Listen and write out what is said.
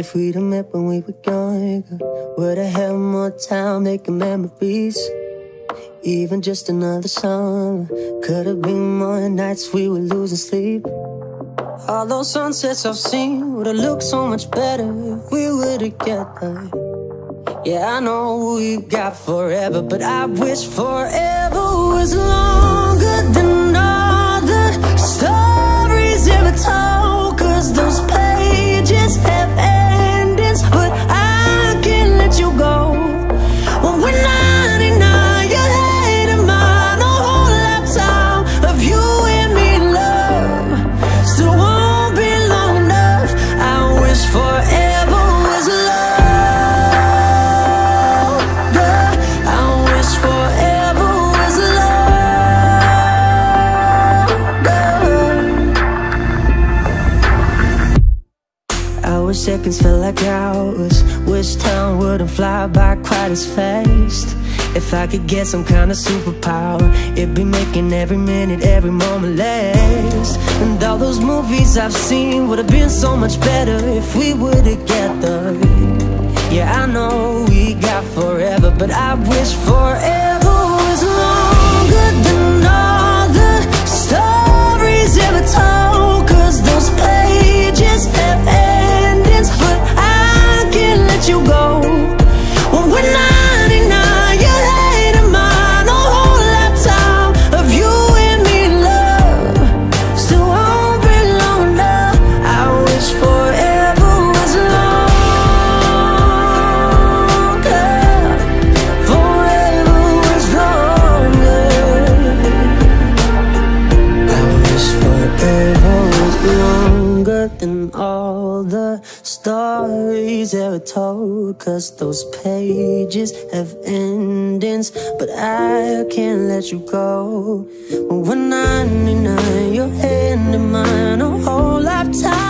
If we'd have met when we were younger, would have had more time making memories. Even just another summer could have been more nights we were losing sleep. All those sunsets I've seen would have looked so much better if we were together. Yeah, I know we got forever, but I wish forever was longer seconds felt like hours. Wish time wouldn't fly by quite as fast. If I could get some kind of superpower, it'd be making every minute, every moment last. And all those movies I've seen would have been so much better if we were together. Yeah, I know we got forever, but I wish forever than all the stories ever told. Cause those pages have endings, but I can't let you go. When 99, your hand in mine, a whole lifetime.